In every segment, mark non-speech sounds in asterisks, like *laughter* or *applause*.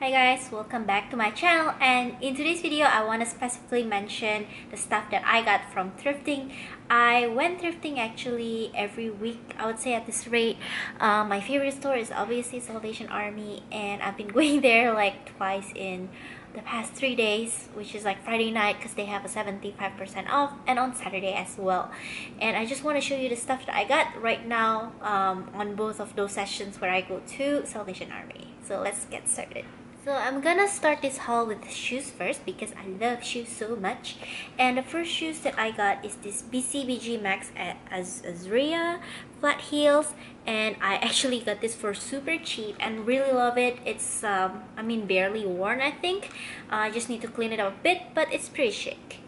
Hi guys, welcome back to my channel and in today's video I want to specifically mention the stuff that I got from thrifting. I went thrifting actually every week I would say at this rate. Uh, my favorite store is obviously Salvation Army and I've been *laughs* going there like twice in the past three days which is like Friday night because they have a 75% off and on Saturday as well and I just want to show you the stuff that I got right now um, on both of those sessions where I go to Salvation Army so let's get started so I'm gonna start this haul with shoes first because I love shoes so much. And the first shoes that I got is this BCBG Max Az Azria flat heels and I *laughs* actually got this for super cheap and really love it. It's um, I mean barely worn I think. Uh, I just need to clean it up a bit but it's pretty chic.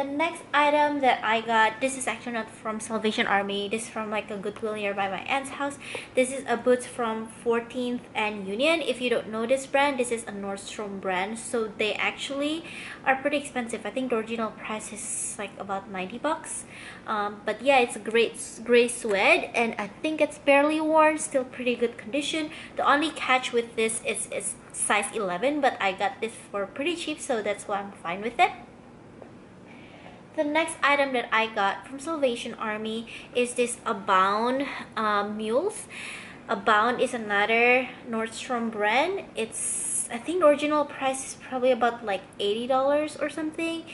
The next item that I got, this is actually not from Salvation Army. This is from like a Goodwill nearby my aunt's house. This is a boots from 14th and Union. If you don't know this brand, this is a Nordstrom brand. So they actually are pretty expensive. I think the original price is like about 90 bucks. Um, but yeah, it's a great gray suede and I think it's barely worn, still pretty good condition. The only catch with this is, it's size 11, but I got this for pretty cheap, so that's why I'm fine with it. The next item that I got from Salvation Army is this Abound um, mules. Abound is another Nordstrom brand. It's I think original price is probably about like $80 or something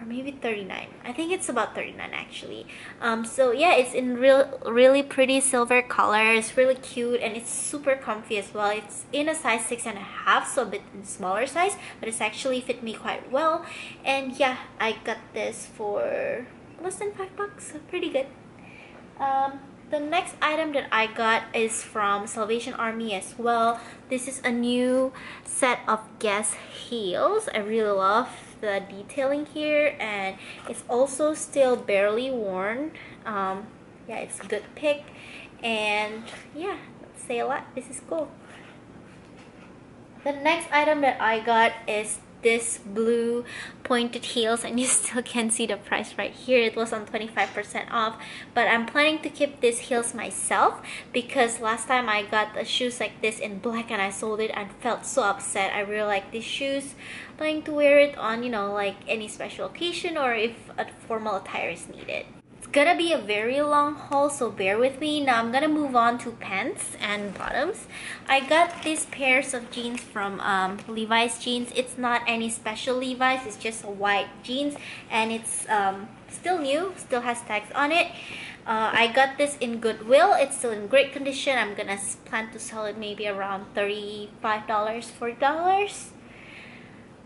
or maybe 39 i think it's about 39 actually. Um so yeah it's in real really pretty silver color. It's really cute and it's super comfy as well. It's in a size six and a half so a bit smaller size but it's actually fit me quite well. And yeah i got this for less than five bucks so pretty good. Um the next item that I got is from Salvation Army as well. This is a new set of Guess heels. I really love the detailing here and it's also still barely worn. Um, yeah it's a good pick. And yeah say a lot. This is cool. The next item that I got is this blue pointed heels and *laughs* you still can see the price right here. It was on 25% off but I'm planning to keep these heels myself because last time I got the shoes like this in black and I sold it and felt so upset. I really like these shoes. Planning to wear it on you know like any special occasion or if a formal attire is needed gonna be a very long haul so bear with me now i'm gonna move on to pants and bottoms i got these pairs of jeans from um, levi's jeans it's not any special levi's it's just a white jeans and it's um, still new still has tags on it uh, I got this in Goodwill. It's still in great condition. I'm gonna plan to sell it maybe around $35, $40.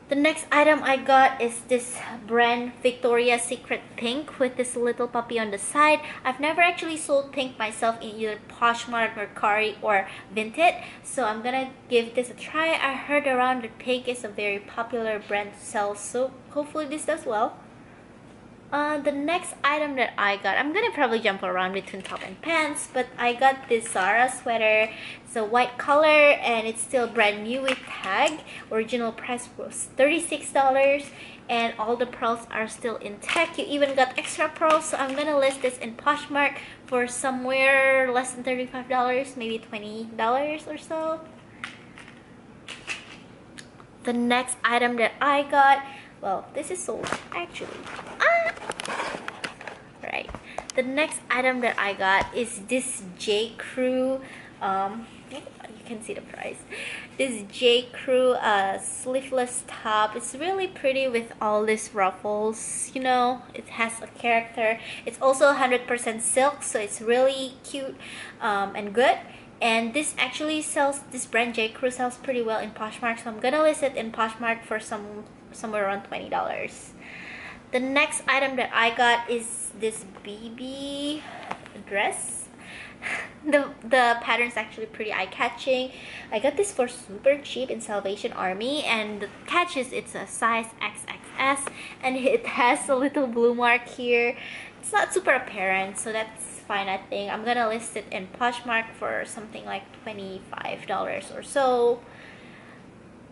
The next item I got is this brand Victoria's Secret Pink with this little puppy on the side. I've never actually sold pink myself in either Poshmark, Mercari, or Vinted. So I'm gonna give this a try. I heard around that pink is a very popular brand to sell. So hopefully this does well. Uh, the next item that I got, I'm gonna probably jump around between top and pants, but I got this Zara sweater. It's a white color and it's still brand new with tag. Original price was $36 and all the pearls are still intact. You even got extra pearls, so I'm gonna list this in Poshmark for somewhere less than $35, maybe $20 or so. The next item that I got well this is sold actually. Ah! right. The next item that I got is this J Crew um, you can see the price. This J Crew uh, sleeveless top. It's really pretty with all these ruffles you know? It has a character. It's also 100% silk so it's really cute um, and good. And this actually sells this brand J Crew sells pretty well in Poshmark so I'm gonna list it in Poshmark for some somewhere around $20 the next item that I got is this BB dress. *laughs* The the pattern is actually pretty eye-catching. I got this for super cheap in Salvation Army and the catch is it's a size XXS and *laughs* it has a little blue mark here. It's not super apparent so that's fine I think. I'm gonna list it in Poshmark for something like $25 or so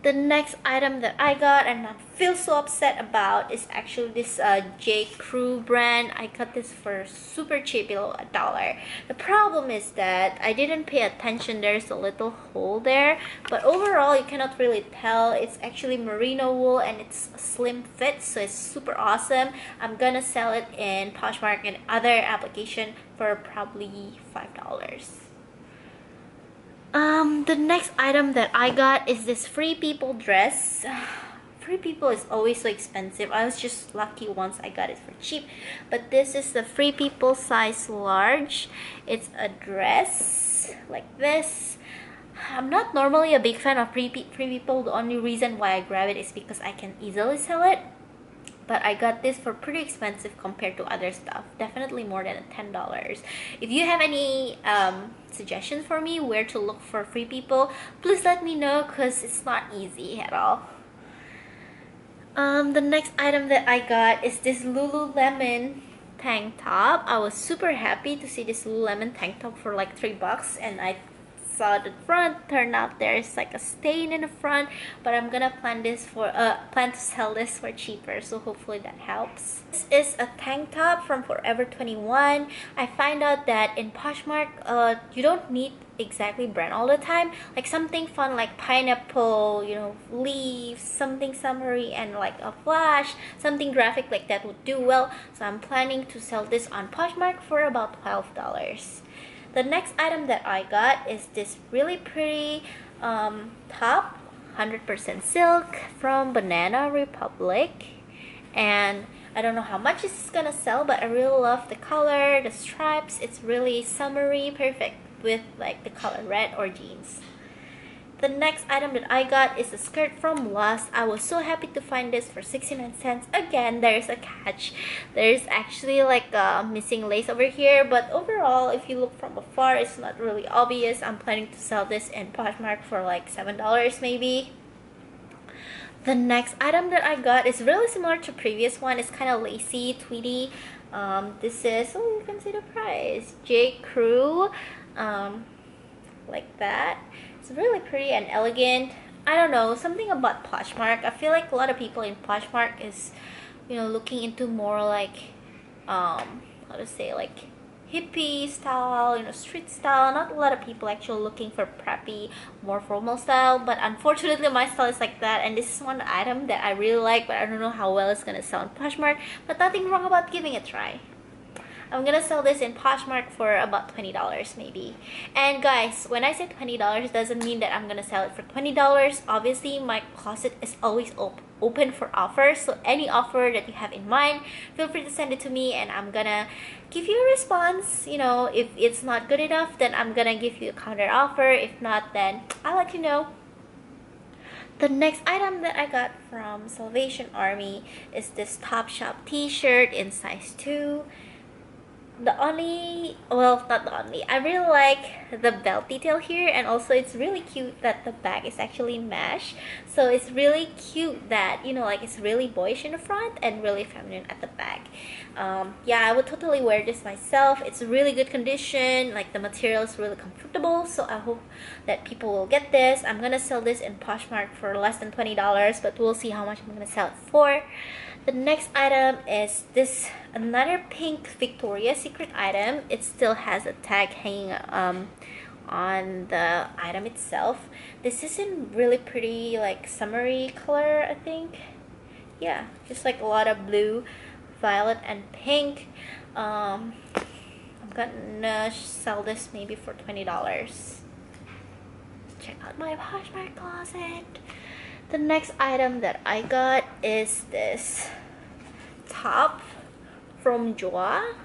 the next item that I got and I feel so upset about is actually this uh, J. Crew brand. I got this for super cheap, below a dollar. The problem is that I didn't pay attention. There's a little hole there, but overall you cannot really tell. It's actually merino wool and it's a slim fit, so it's super awesome. I'm gonna sell it in Poshmark and other application for probably five dollars. Um, the next item that I got is this Free People dress. *sighs* Free People is always so expensive. I was just lucky once I got it for cheap. But this is the Free People size large. It's a dress like this. I'm not normally a big fan of Free, Free People. The only reason why I grab it is because I can easily sell it but I got this for pretty expensive compared to other stuff. Definitely more than $10 if you have any um, suggestions for me where to look for free people please let me know because it's not easy at all. Um, the next item that I got is this Lululemon tank top. I was super happy to see this Lululemon tank top for like three bucks and I saw the front turned out there's like a stain in the front but I'm gonna plan this for uh plan to sell this for cheaper so hopefully that helps. This is a tank top from Forever 21 I find out that in Poshmark uh you don't need exactly brand all the time like something fun like pineapple you know leaves something summery and like a flash something graphic like that would do well. So i'm planning to sell this on poshmark for about 12 dollars the next item that I got is this really pretty um, top 100% silk from Banana Republic. And I don't know how much this is gonna sell but I really love the color the stripes. It's really summery perfect with like the color red or jeans the next item that I got is a skirt from Lust. I was so happy to find this for 69 cents. Again, there's a catch. There's actually like a missing lace over here. But overall, if you look from afar, it's not really obvious. I'm planning to sell this in Poshmark for like $7 maybe. The next item that I got is really similar to previous one. It's kind of lacy, tweedy. Um, this is, oh, you can see the price. J. Crew. Um, like that. It's really pretty and elegant. I don't know, something about Poshmark. I feel like a lot of people in Poshmark is, you know, looking into more like, um, how to say, like hippie style, you know, street style. Not a lot of people actually looking for preppy, more formal style. But unfortunately, my style is like that. And this is one item that I really like, but I don't know how well it's gonna sell on Poshmark. But nothing wrong about giving it a try. I'm gonna sell this in Poshmark for about $20 maybe. And guys, when I say $20 doesn't mean that I'm gonna sell it for $20. Obviously, my closet is always op open for offers. So any offer that you have in mind, feel free to send it to me and I'm gonna give you a response. You know, if it's not good enough, then I'm gonna give you a counter offer. If not, then I'll let you know. The next item that I got from Salvation Army is this Topshop t-shirt in size 2 the only well not the only i really like the belt detail here and also it's really cute that the back is actually mesh. So it's really cute that you know like it's really boyish in the front and really feminine at the back. Um, yeah i would totally wear this myself. It's really good condition. Like the material is really comfortable so i hope that people will get this. I'm gonna sell this in poshmark for less than $20 but we'll see how much i'm gonna sell it for the next item is this another pink Victoria's Secret item. It still has a tag hanging um, on the item itself. This is in really pretty like summery color, I think. Yeah, just like a lot of blue, violet, and pink. Um, I'm gonna sell this maybe for $20. Check out my Poshmark closet. The next item that I got is this top from Joie.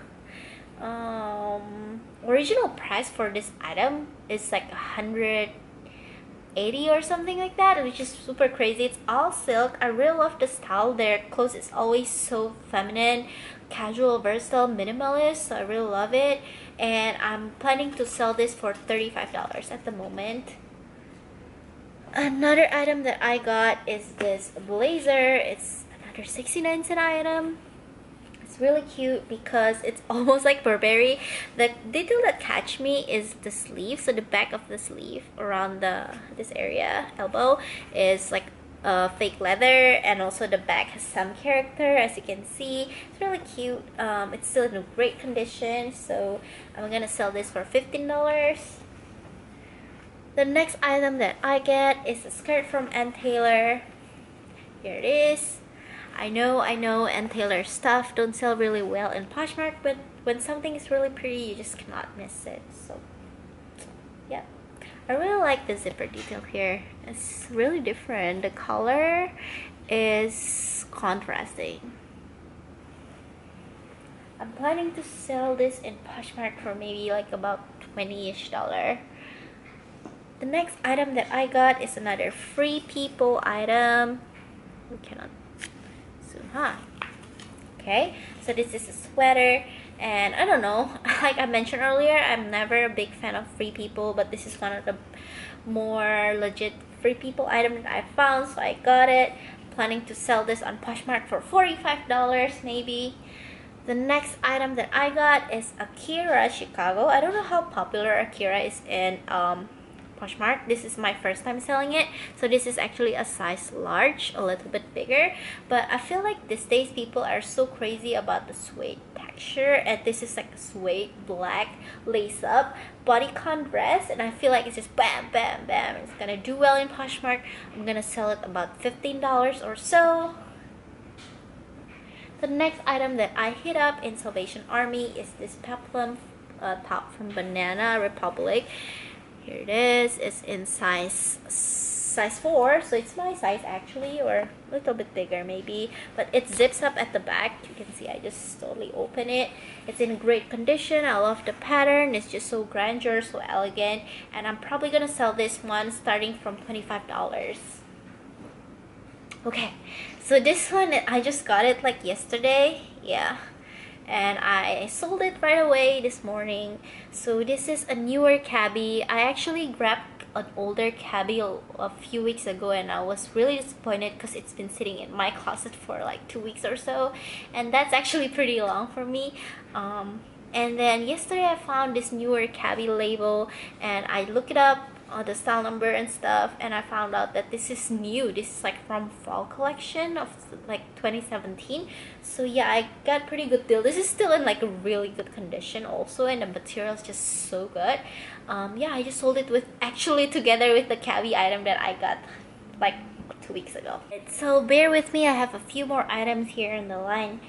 Um, original price for this item is like 180 or something like that, which is super crazy. It's all silk. I really love the style. Their clothes is always so feminine, casual, versatile, minimalist. So I really love it. And I'm planning to sell this for $35 at the moment. Another item that I got is this blazer. It's another 69 cent item. It's really cute because it's *laughs* almost like Burberry. The detail that catch me is the sleeve. So the back of the sleeve around the this area elbow is like uh, fake leather. And also the back has some character as you can see. It's really cute. Um, it's still in great condition. So I'm gonna sell this for $15 the next item that I get is a skirt from Ann Taylor here it is I know I know Ann Taylor stuff don't sell really well in Poshmark but when something is really pretty you just cannot miss it so yeah I really like the zipper detail here. It's really different. The color is contrasting. I'm planning to sell this in Poshmark for maybe like about 20-ish dollar. The next item that I got is another Free People item. We cannot zoom, huh? Okay, so this is a sweater and I don't know *laughs* like I mentioned earlier I'm never a big fan of free people but this is one of the more legit free people item that I found so I got it planning to sell this on Poshmark for $45 maybe the next item that I got is Akira Chicago I don't know how popular Akira is in um, Poshmark. This is my first time selling it. So this is actually a size large, a little bit bigger. But I feel like these days people are so crazy about the suede texture. And this is like a suede black lace up bodycon dress. And I feel like it's just bam, bam, bam. It's gonna do well in Poshmark. I'm gonna sell it about $15 or so. The next item that I hit up in Salvation Army is this peplum uh, top from Banana Republic here it is. It's in size size 4 so it's my size actually or a little bit bigger maybe. But it zips up at the back. You can see I just totally open it. It's in great condition. I love the pattern. It's just so grandeur so elegant. And I'm probably gonna sell this one starting from $25 okay. So this one I just got it like yesterday. Yeah and I sold it right away this morning. So this is a newer Cabi. I actually grabbed an older Cabi a, few weeks ago and I was really disappointed because it's been sitting in my closet for like two weeks or so and that's actually *laughs* pretty long for me. Um, and then yesterday I found this newer Cabi label and I looked it up uh, the style number and stuff and I found out that this is new. This is like from fall collection of like 2017 so yeah I got pretty good deal. This is still in like a really good condition also and the material is just so good. Um, yeah I just sold it with actually together with the Cabi item that I got like two weeks ago. So bear with me. I have a few more items here in the line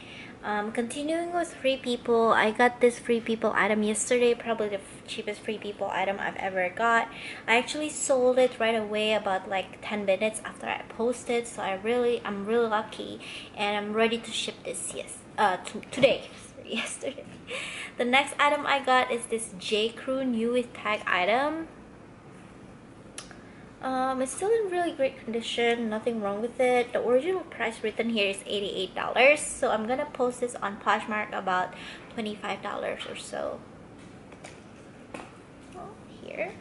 um, continuing with free people, I got this free people item yesterday, probably the cheapest free people item I've ever got. I actually sold it right away about like 10 minutes after I posted, so I really, I'm really lucky and I'm ready to ship this yes, uh, today, *laughs* yesterday. *laughs* The next item I got is this J. Crew new with tag item. Um, it's still in really great condition, nothing wrong with it. The original price written here is $88, so I'm gonna post this on Poshmark about $25 or so. Oh, here.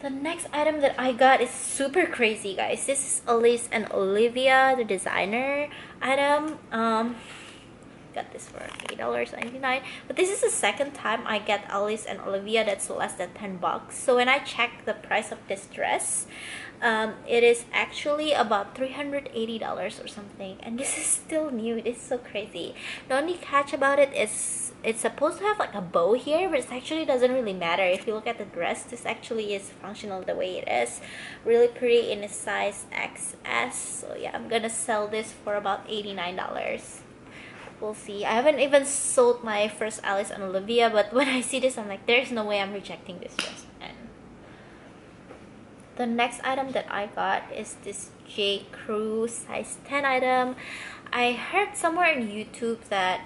The next item that I got is super crazy, guys. This is Alice and Olivia, the designer item. Um, got this for $8.99 but this is the second time I get Alice and Olivia that's less than 10 bucks. So when I check the price of this dress um, it is actually about $380 or something. And this is still new. It is so crazy. The only catch about it is it's supposed to have like a bow here but it actually doesn't really matter. If you look at the dress this actually is functional the way it is. Really pretty in a size XS so yeah I'm gonna sell this for about $89 we'll see. I haven't even sold my first Alice and Olivia, but *laughs* when I see this, I'm like, there's no way I'm rejecting this dress. And the next item that I got is this J. Crew size 10 item. I heard somewhere on YouTube that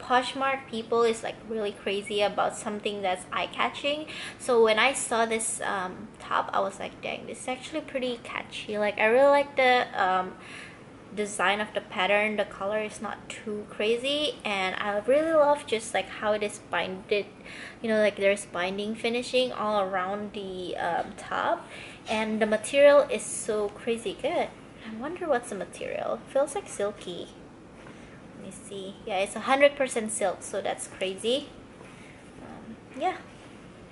Poshmark people is like really crazy about something that's eye-catching so when I saw this um, top I was like dang this is actually pretty catchy like I really like the um, design of the pattern the color is not too crazy. And I really love just like how it is binded you know like there's binding finishing all around the um, top. And the material is so crazy good. I wonder what's the material. Feels like silky. Let me see. Yeah it's a hundred percent silk so that's crazy. Um, yeah.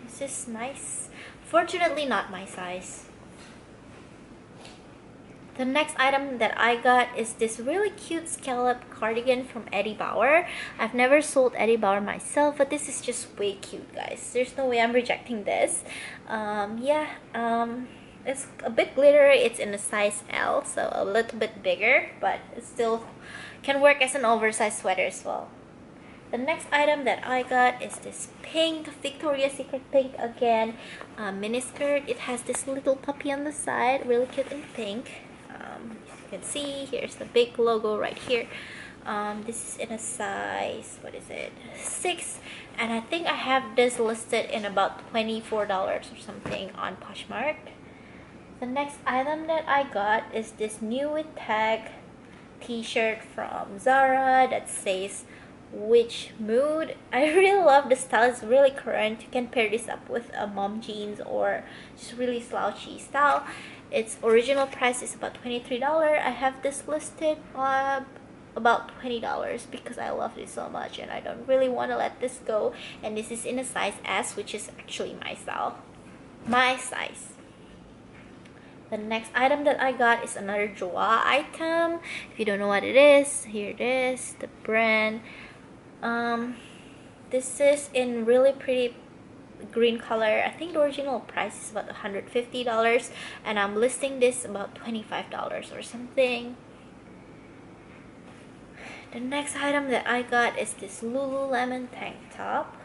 This is nice. Fortunately not my size the next item that I got is this really cute scallop cardigan from Eddie Bauer. I've never sold Eddie Bauer myself, but this is just way cute, guys. There's no way I'm rejecting this. Um, yeah, um, it's a bit glittery. It's in a size L, so a little bit bigger, but it still can work as an oversized sweater as well. The next item that I got is this pink Victoria's Secret pink again uh, mini skirt. It has this little puppy on the side, really cute in pink um, you can see here's the big logo right here. Um, this is in a size what is it? Six. And I think I have this listed in about $24 or something on Poshmark. The next item that I got is this new with tag t-shirt from Zara that says which mood? *laughs* I really love the style. It's really current. You can pair this up with a mom jeans or just really slouchy style its original price is about $23 i have this listed uh, about $20 because i love it so much and i don't really want to let this go and this is in a size s which is actually my style my size the next item that I got is another Joie item. If you don't know what it is, here it is, the brand. Um, this is in really pretty green color i think the original price is about $150 and i'm listing this about $25 or something the next item that i got is this lululemon tank top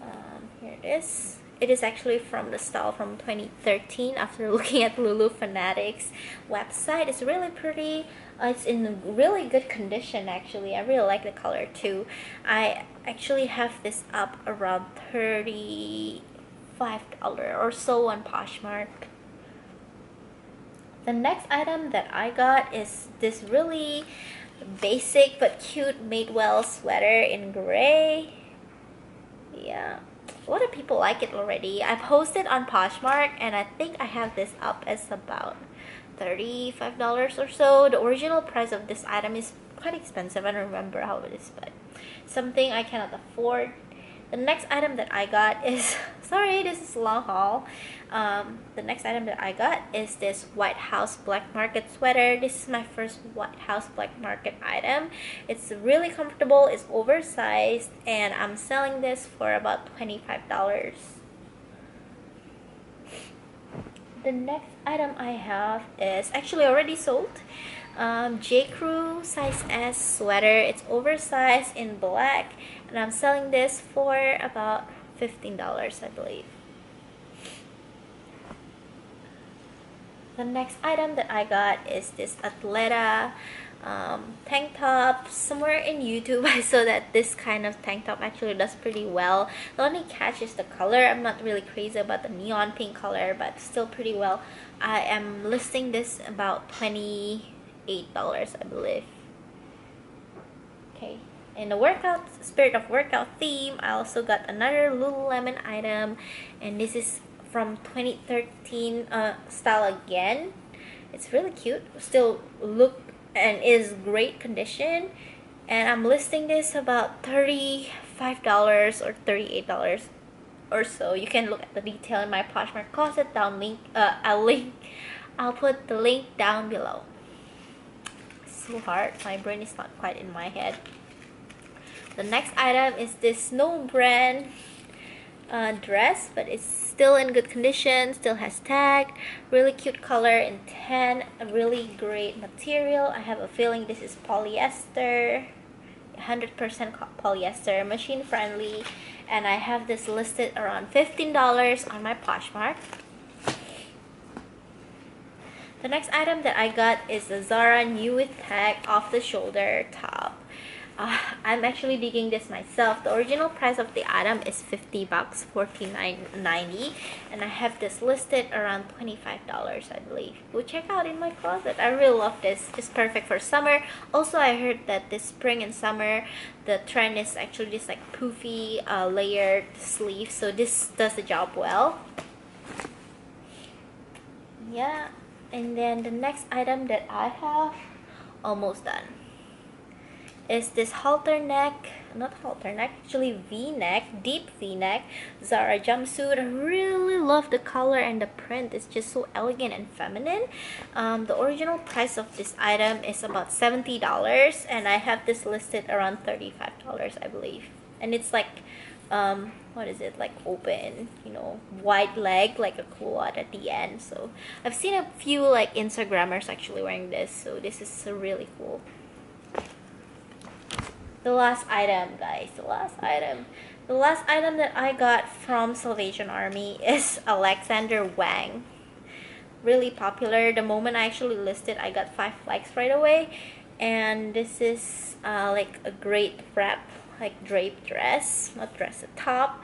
um, here it is it is actually from the style from 2013 after *laughs* looking at Lulu Fanatics website. It's really pretty. It's in really good condition actually. I really like the color too. I actually have this up around 35 dollar or so on Poshmark. The next item that I got is this really basic but cute Madewell sweater in gray. Yeah a lot of people like it already. I posted on Poshmark and I think I have this up as about $35 or so. The original price of this item is quite expensive. I don't remember how it is, but something I cannot afford. The next item that I got *laughs* is sorry this is long haul. Um, the next item that I got is this White House Black Market sweater. This is my first White House Black Market item. It's really comfortable. It's oversized and I'm selling this for about $25 the next item I have is actually already sold um, J. Crew size S sweater. It's oversized in black and I'm selling this for about $15 I believe. The next item that I got is this Athleta um, tank top. Somewhere in YouTube *laughs* I saw that this kind of tank top actually does pretty well. The only catch is the color. I'm not really crazy about the neon pink color but still pretty well. I am listing this about $28 I believe okay in the workout spirit of workout theme I also got another Lululemon item and this is from 2013 uh, style again it's really cute still look and is great condition and I'm listing this about $35 or $38 or so you can look at the detail in my Poshmark closet down link uh, I'll link *laughs* I'll put the link down below so hard. My brain is not quite in my head. The next item is this no brand uh, dress, but it's still in good condition, still has tag, really cute color in tan, a really great material. I have a feeling this is polyester, 100% polyester, machine friendly, and I have this listed around $15 on my Poshmark. The next item that I got is the Zara New With Tag off the shoulder top. Uh, I'm actually digging this myself. The original price of the item is 50 bucks, 49.90, and I have this listed around $25, I believe. Go check out in my closet. I really love this. It's perfect for summer. Also, I heard that this spring and summer, the trend is actually this like poofy uh, layered sleeve, so this does the job well. Yeah, and then the next item that I have almost done is this halter neck not halter neck actually v-neck deep v-neck zara jumpsuit. I really love the color and the print. It's just so elegant and feminine. Um, the original price of this item is about $70 and i have this listed around $35 i believe. And it's like um, what is it? Like open you know wide leg like a quad at the end. So i've seen a few like instagrammers actually wearing this so this is really cool the last item guys the last item. The last item that i got from salvation army *laughs* is alexander wang. Really popular. The moment i actually listed i got five likes right away. And this is uh, like a great wrap like draped dress. Not dress a top.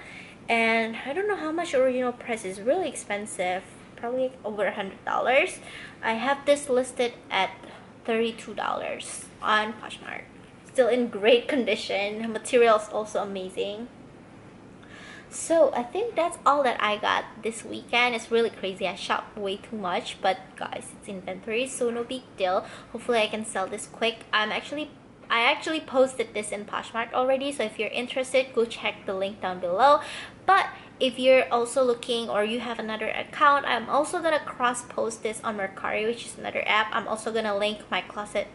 And i don't know how much original price is. Really expensive. Probably over a hundred dollars. I have this listed at 32 dollars on poshmark still in great condition material is also amazing so I think that's all that I got this weekend. It's really crazy. I shopped way too much, but guys, it's inventory, so no big deal. Hopefully I can sell this quick. I'm actually I actually posted this in Poshmark already, so if you're interested, go check the link down below. But if you're also looking or you have another account, I'm also gonna cross post this on Mercari, which is another app. I'm also gonna link my closet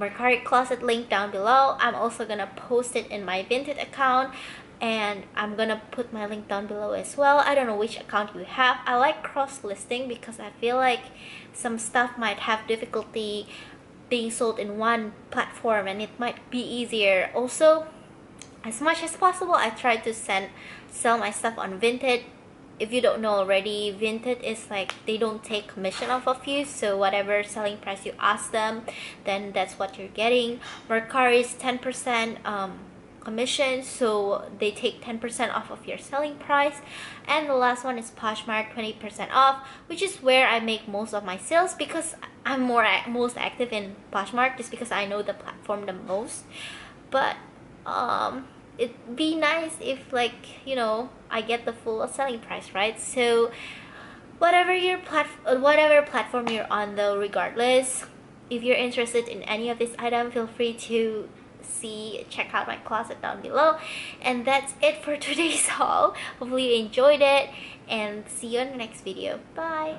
Mercari closet link down below. I'm also gonna post it in my Vinted account and I'm gonna put my link down below as well. I don't know which account you have. I like cross listing because I feel like some stuff might have difficulty being sold in one platform and it might be easier also as much as possible I try to send sell my stuff on Vinted if you don't know already Vinted is like they don't take commission off of you so whatever selling price you ask them then that's what you're getting. Mercari is 10% um, commission so they take 10% off of your selling price. And the last one is Poshmark 20% off which is where I make most of my sales because I'm more most active in Poshmark just because I know the platform the most. But um it'd be nice if like you know I get the full selling price right? So whatever your platform uh, whatever platform you're on though regardless if you're interested in any of this item feel free to see check out my closet down below. And that's it for *laughs* today's haul. Hopefully you enjoyed it and see you in the next video. Bye